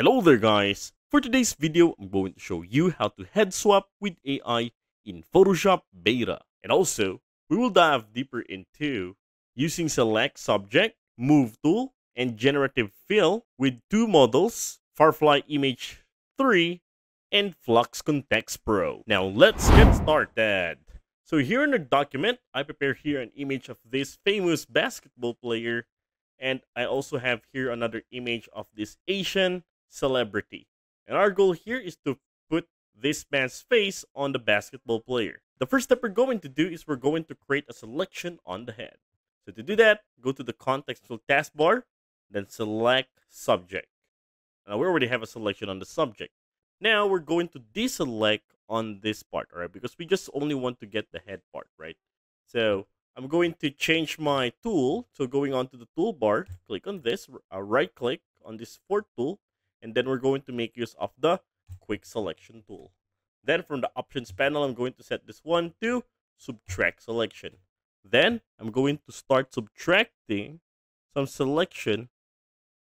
Hello there guys! For today's video, I'm going to show you how to head swap with AI in Photoshop Beta. And also, we will dive deeper into using Select Subject, Move Tool, and Generative Fill with two models, Firefly Image 3 and Flux Kontext Pro. Now let's get started. So here in the document, I prepare here an image of this famous basketball player and I also have here another image of this Asian celebrity. And our goal here is to put this man's face on the basketball player. The first step we're going to do is we're going to create a selection on the head. So to do that, go to the contextual taskbar, then select subject. Now we already have a selection on the subject. Now we're going to deselect on this part, all right? Because we just only want to get the head part, right? So I'm going to change my tool. So going on to the toolbar, click on this, uh, right click on this fourth tool, and then we're going to make use of the quick selection tool. Then from the options panel, I'm going to set this one to subtract selection. Then I'm going to start subtracting some selection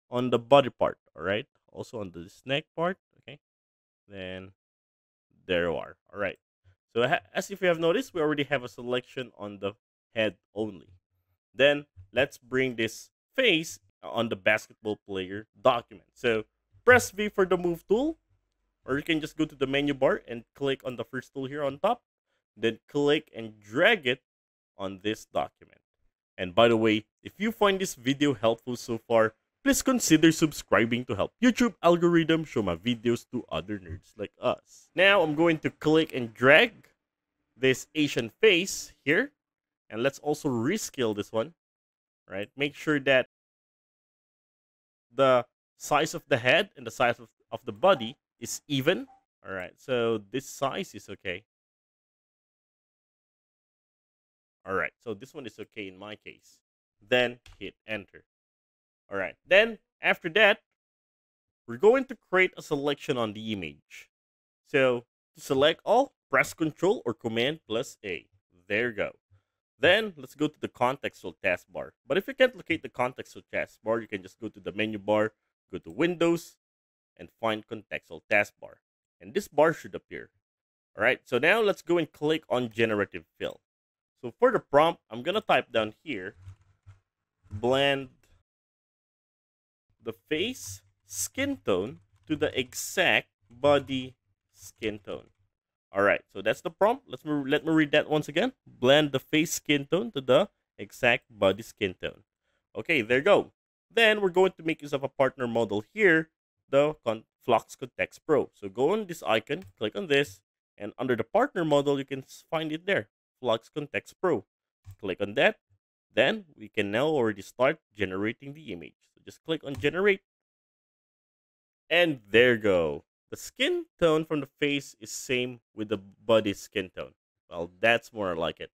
on the body part, all right? Also on the neck part, okay? Then there you are, all right. So as if you have noticed, we already have a selection on the head only. Then let's bring this face on the basketball player document. So press V for the move tool, or you can just go to the menu bar and click on the first tool here on top. Then click and drag it on this document. And by the way, if you find this video helpful so far, please consider subscribing to help YouTube algorithm show my videos to other nerds like us. Now I'm going to click and drag this Asian face here. And let's also rescale this one, right? Make sure that the size of the head and the size of, of the body is even. All right, so this size is okay. All right, so this one is okay in my case. Then hit enter. All right, then after that, we're going to create a selection on the image. So to select all, press Control or Command plus A. There you go. Then let's go to the contextual taskbar. But if you can't locate the contextual taskbar, you can just go to the menu bar, go to Windows, and find contextual taskbar. And this bar should appear. All right, so now let's go and click on generative fill. So for the prompt, I'm going to type down here, blend the face skin tone to the exact body skin tone. All right, so that's the prompt. Let's me, let me read that once again. Blend the face skin tone to the exact body skin tone. Okay, there you go. Then we're going to make use of a partner model here, the Flux Kontext Pro. So go on this icon, click on this, and under the partner model, you can find it there, Flux Kontext Pro. Click on that. Then we can now already start generating the image. So just click on generate. And there go. The skin tone from the face is same with the body skin tone. Well, that's more like it.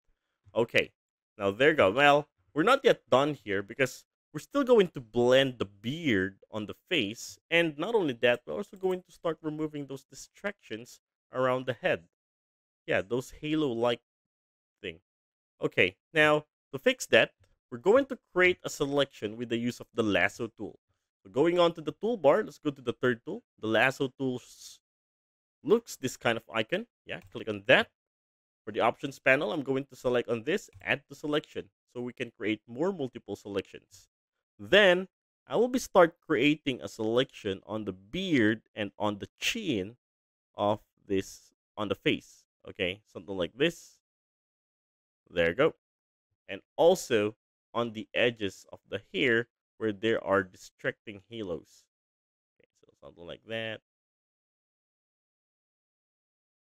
Okay, now there go. Well, we're not yet done here because we're still going to blend the beard on the face. And not only that, we're also going to start removing those distractions around the head. Yeah, those halo-like thing. Okay, now to fix that, we're going to create a selection with the use of the lasso tool. So going on to the toolbar, let's go to the third tool. The lasso tool looks this kind of icon. Yeah, click on that. For the options panel, I'm going to select on this, add to selection, so we can create more multiple selections. Then I will be start creating a selection on the beard and on the chin of this on the face. Okay, something like this. There you go. And also on the edges of the hair where there are distracting halos. Okay, so something like that.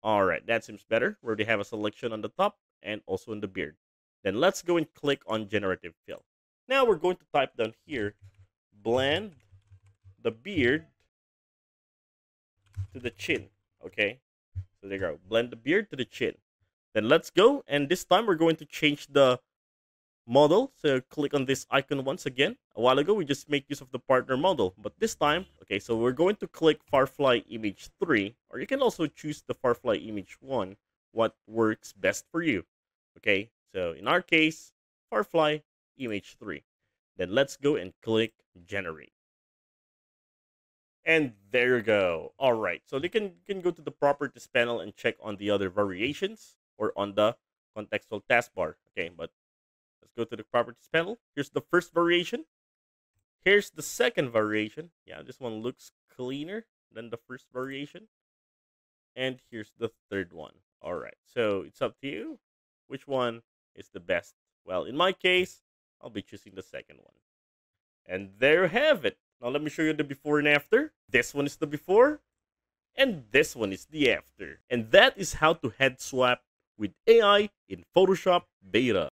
All right, that seems better. We already have a selection on the top and also in the beard. Then let's go and click on generative fill. Now we're going to type down here, blend the beard to the chin. Okay, so there you go. Blend the beard to the chin. Then let's go. And this time we're going to change the model. So click on this icon once again. A while ago, we just make use of the partner model. But this time, okay, so we're going to click Firefly Image 3. Or you can also choose the Firefly Image 1. What works best for you. Okay, so in our case, Firefly image 3. Then let's go and click generate. And there you go. All right. So they can, can go to the properties panel and check on the other variations or on the contextual taskbar. Okay, but let's go to the properties panel. Here's the first variation. Here's the second variation. Yeah, this one looks cleaner than the first variation. And here's the third one. All right. So it's up to you. Which one is the best? Well, in my case, I'll be choosing the second one. And there you have it. Now let me show you the before and after. This one is the before, and this one is the after. And that is how to head swap with AI in Photoshop Beta.